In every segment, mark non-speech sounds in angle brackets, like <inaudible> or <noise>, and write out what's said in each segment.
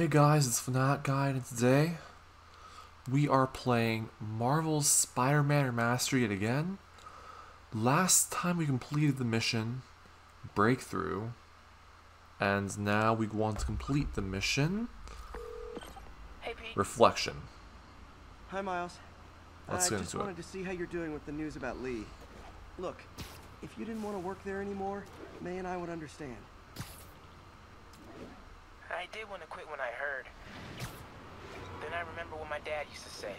Hey guys, it's Fanatic Guide, and today we are playing Marvel's Spider-Man Remastered yet again. Last time we completed the mission, Breakthrough, and now we want to complete the mission, Hey Pete. Reflection. Hi, Miles. Let's I get just into it. wanted to see how you're doing with the news about Lee. Look, if you didn't want to work there anymore, May and I would understand. I did want to quit when I heard. Then I remember what my dad used to say.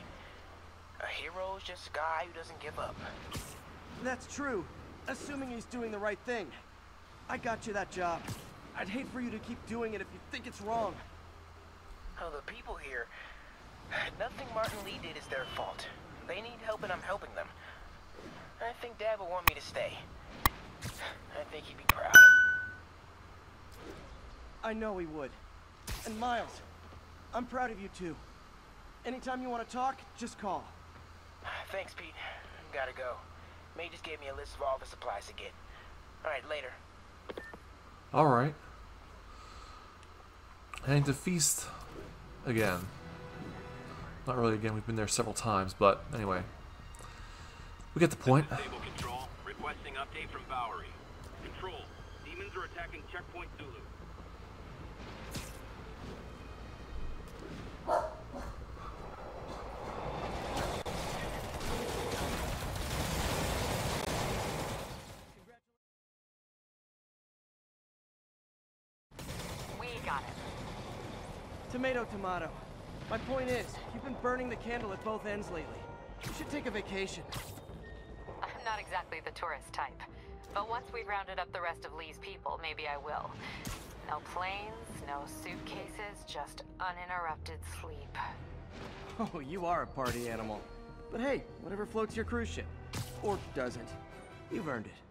A hero is just a guy who doesn't give up. That's true, assuming he's doing the right thing. I got you that job. I'd hate for you to keep doing it if you think it's wrong. Oh, the people here. Nothing Martin Lee did is their fault. They need help and I'm helping them. I think Dad will want me to stay. I think he'd be proud. I know he would. And Miles, I'm proud of you too. Anytime you want to talk, just call. Thanks, Pete. Gotta go. May just gave me a list of all the supplies to get. Alright, later. Alright. Heading to Feast again. Not really again, we've been there several times, but anyway. We get the point. Sable control, requesting update from Bowery. Control, demons are attacking checkpoint Zulu. We got it. Tomato, tomato. My point is, you've been burning the candle at both ends lately. You should take a vacation. I'm not exactly the tourist type. But once we've rounded up the rest of Lee's people, maybe I will. No planes, no suitcases, just uninterrupted sleep. <laughs> Oh, you are a party animal. But hey, whatever floats your cruise ship. Or doesn't. You've earned it.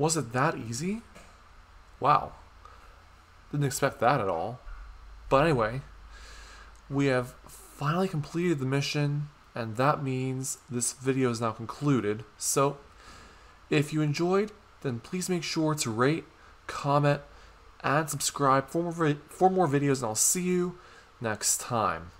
Was it that easy? Wow. Didn't expect that at all. But anyway, we have finally completed the mission, and that means this video is now concluded. So, if you enjoyed, then please make sure to rate, comment, and subscribe for more, for more videos, and I'll see you next time.